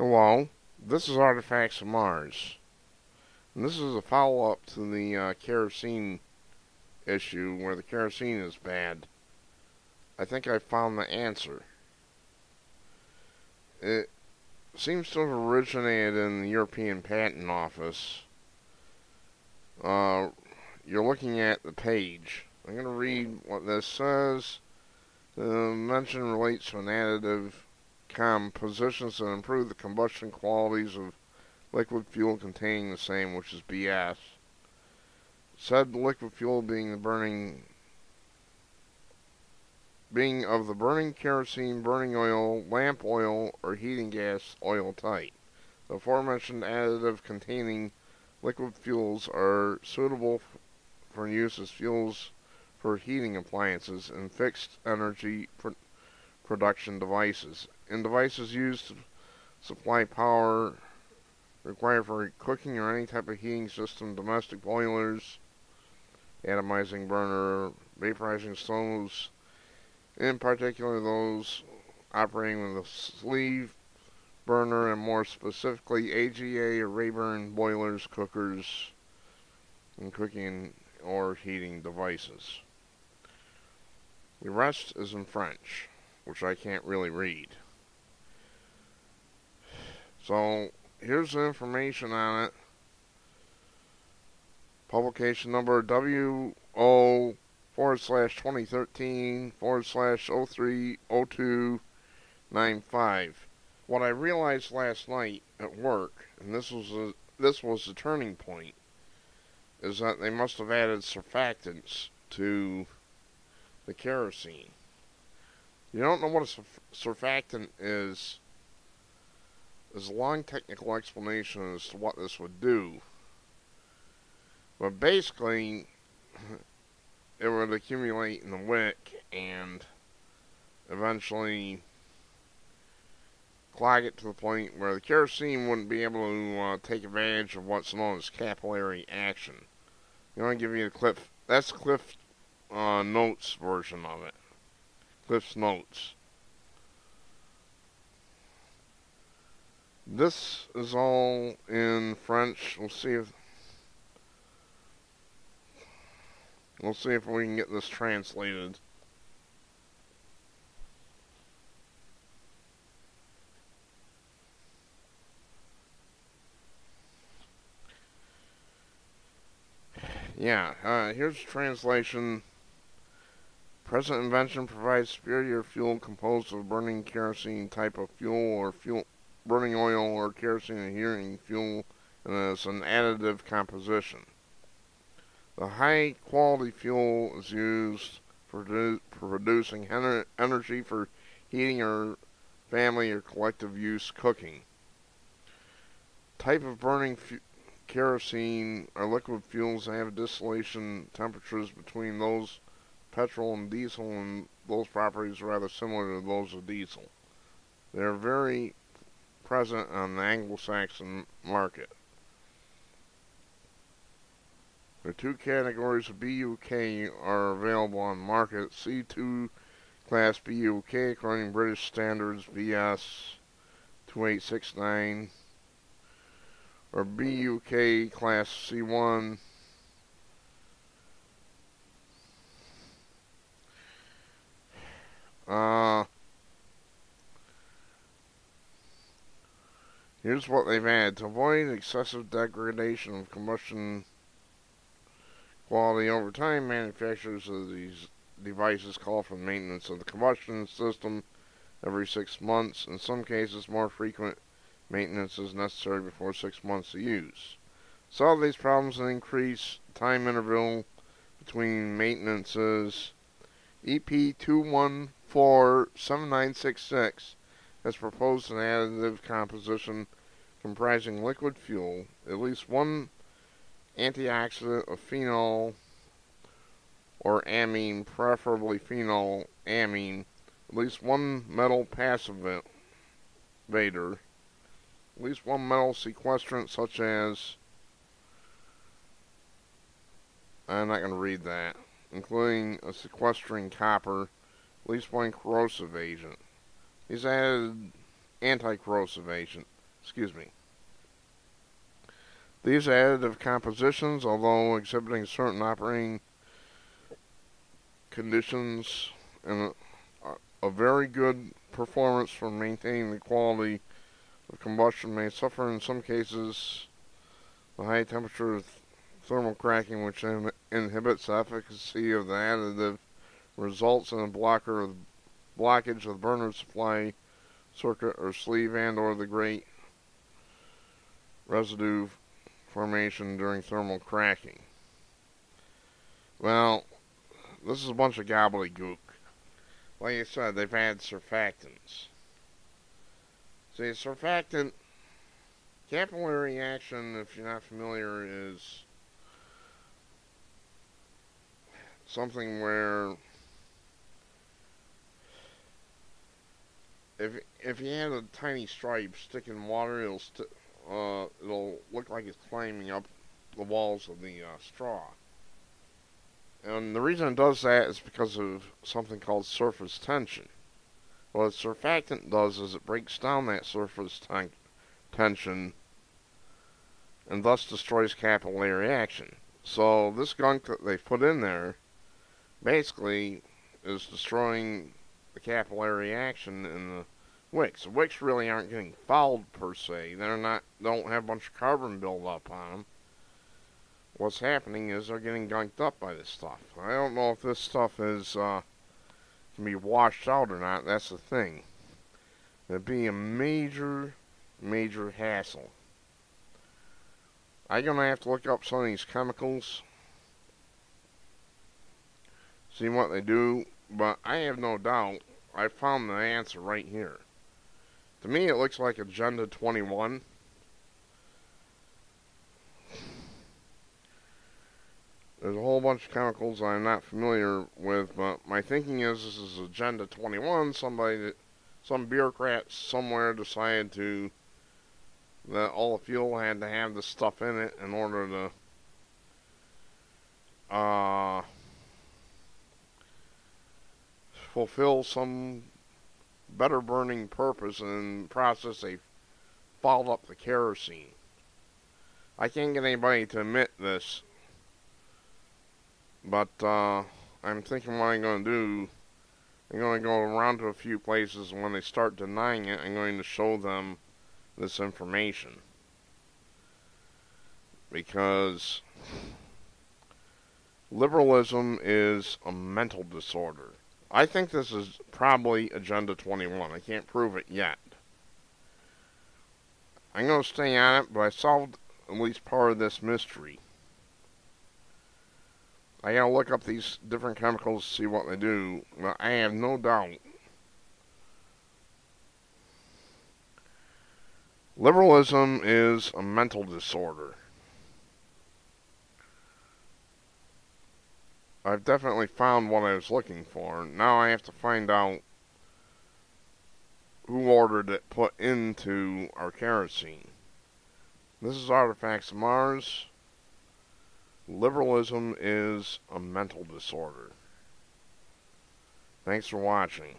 Hello, this is Artifacts of Mars. And this is a follow-up to the uh, kerosene issue where the kerosene is bad. I think I found the answer. It seems to have originated in the European Patent Office. Uh, you're looking at the page. I'm going to read what this says. The mention relates to an additive compositions that improve the combustion qualities of liquid fuel containing the same, which is BS. Said liquid fuel being the burning being of the burning kerosene, burning oil, lamp oil, or heating gas oil type. The aforementioned additive containing liquid fuels are suitable for use as fuels for heating appliances and fixed energy pr production devices. and devices used to supply power required for cooking or any type of heating system, domestic boilers, atomizing burner, vaporizing stoves, in particular those operating with a sleeve burner and more specifically AGA or Rayburn boilers, cookers, and cooking or heating devices. The rest is in French, which I can't really read. So, here's the information on it. Publication number WO forward slash 2013 forward slash 030295. What I realized last night at work, and this was a, this was the turning point, is that they must have added surfactants to the kerosene. You don't know what a surfactant is. There's a long technical explanation as to what this would do. But basically, it would accumulate in the wick and eventually clog it to the point where the kerosene wouldn't be able to uh, take advantage of what's known as capillary action. You want to give you a Cliff. That's Cliff uh, Notes version of it. Cliff's Notes. This is all in French. We'll see if we'll see if we can get this translated. Yeah, uh, here's translation. Present invention provides superior fuel composed of burning kerosene type of fuel or fuel burning oil or kerosene and heating fuel and it's an additive composition. The high quality fuel is used for, for producing energy for heating or family or collective use cooking. Type of burning kerosene are liquid fuels have distillation temperatures between those petrol and diesel and those properties are rather similar to those of diesel. They are very present on the Anglo-Saxon market. The two categories of BUK are available on market. C2 class BUK according to British standards BS 2869 or BUK class C1 uh Here's what they've added. To avoid excessive degradation of combustion quality over time, manufacturers of these devices call for maintenance of the combustion system every six months. In some cases, more frequent maintenance is necessary before six months of use. Solve these problems and increase time interval between maintenances. EP2147966 has proposed an additive composition comprising liquid fuel, at least one antioxidant of phenol or amine, preferably phenol amine, at least one metal passivator, at least one metal sequestrant such as, I'm not going to read that, including a sequestering copper, at least one corrosive agent. He's added anti-corrosive agent. Excuse me. These additive compositions, although exhibiting certain operating conditions and a, a very good performance for maintaining the quality of combustion, may suffer in some cases the high temperature thermal cracking, which in inhibits the efficacy of the additive, results in a blocker of blockage of the burner supply circuit or sleeve and or the grate residue formation during thermal cracking. Well, this is a bunch of gobbledygook. Like I said, they've had surfactants. See, surfactant, capillary action, if you're not familiar, is something where if if you have a tiny stripe sticking water, it'll st uh, it'll look like it's climbing up the walls of the uh, straw. And the reason it does that is because of something called surface tension. What a surfactant does is it breaks down that surface ten tension and thus destroys capillary action. So this gunk that they put in there basically is destroying the capillary action in the wicks. The wicks really aren't getting fouled per se. They're not don't have a bunch of carbon build up on them. What's happening is they're getting gunked up by this stuff. I don't know if this stuff is uh, can be washed out or not. That's the thing. It'd be a major, major hassle. I'm gonna have to look up some of these chemicals, see what they do. But I have no doubt I found the answer right here. To me, it looks like Agenda 21. There's a whole bunch of chemicals I'm not familiar with, but my thinking is this is Agenda 21. Somebody, some bureaucrat somewhere decided to that all the fuel had to have this stuff in it in order to uh, fulfill some better burning purpose, and process they fouled up the kerosene. I can't get anybody to admit this, but uh, I'm thinking what I'm going to do. I'm going to go around to a few places, and when they start denying it, I'm going to show them this information. Because liberalism is a mental disorder. I think this is probably Agenda 21. I can't prove it yet. I'm going to stay on it, but I solved at least part of this mystery. I gotta look up these different chemicals to see what they do, but I have no doubt liberalism is a mental disorder. I've definitely found what I was looking for. Now I have to find out who ordered it put into our kerosene. This is Artifacts of Mars. Liberalism is a mental disorder. Thanks for watching.